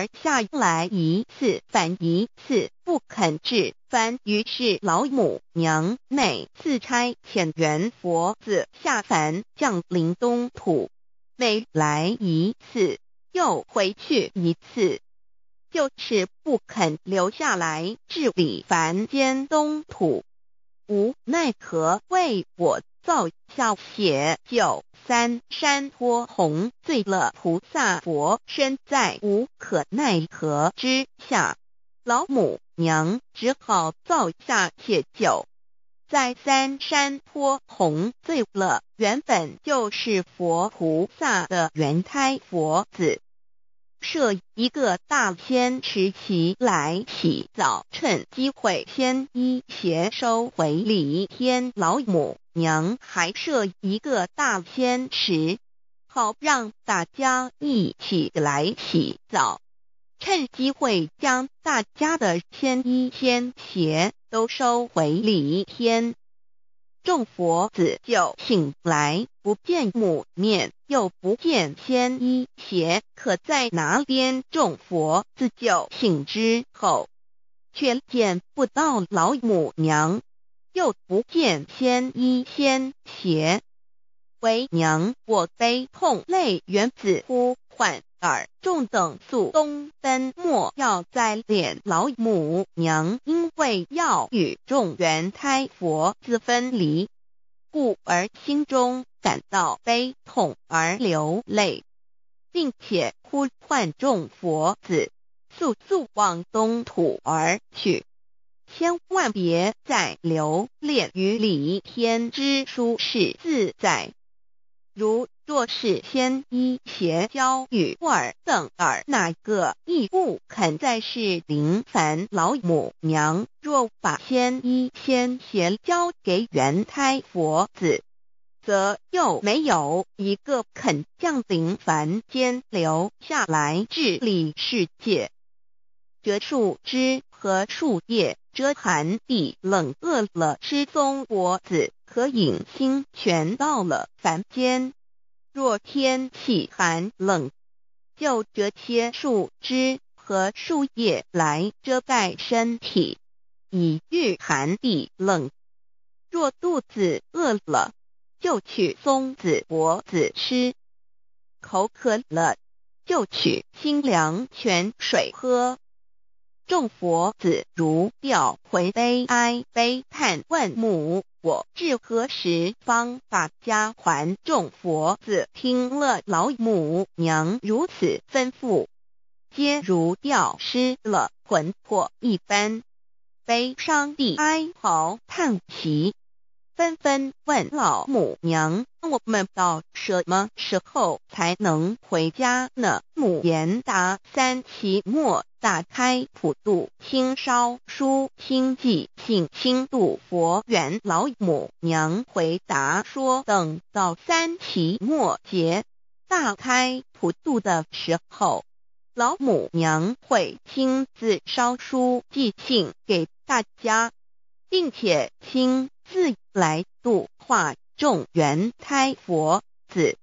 而下来一次反一次不肯治凡，于是老母娘每次差遣元佛子下凡降临东土，每来一次又回去一次，就是不肯留下来治理凡间东土。无奈何为我造下血酒。三山坡红醉了，菩萨佛身在无可奈何之下，老母娘只好造下铁酒，在三山坡红醉了，原本就是佛菩萨的原胎佛子，设一个大仙池起来洗澡，趁机会先一邪收回李天老母。娘还设一个大仙池，好让大家一起来洗澡，趁机会将大家的仙衣仙鞋都收回里天。众佛子就醒来，不见母面，又不见仙衣鞋，可在哪边？众佛子就醒之后，却见不到老母娘。又不见仙衣仙鞋，为娘我悲痛。泪原子呼唤耳众等速东奔，莫要再怜老母娘，因为要与众元胎佛子分离，故而心中感到悲痛而流泪，并且呼唤众佛子速速往东土而去。千万别再留恋于李天之舒适自在。如若是仙一邪教与尔等尔哪个亦不肯再是林凡老母娘，若把仙一先邪交给元胎佛子，则又没有一个肯降临凡间留下来治理世界。这树枝和树叶。遮寒地冷，饿了吃松果子，可饮清泉。到了凡间，若天气寒冷，就折些树枝和树叶来遮盖身体，以御寒地冷。若肚子饿了，就取松子果子吃；口渴了，就取清凉泉水喝。众佛子如调回悲哀悲叹问母：我至何时方把家还？众佛子听了老母娘如此吩咐，皆如吊失了魂魄一般，悲伤地哀嚎叹息。纷纷问老母娘：“我们到什么时候才能回家呢？”母言答：“三期末打开普渡清烧书清寂信清度佛缘。”老母娘回答说：“等到三期末节大开普渡的时候，老母娘会亲自烧书寄信给大家，并且亲。”自来度化众缘胎佛子。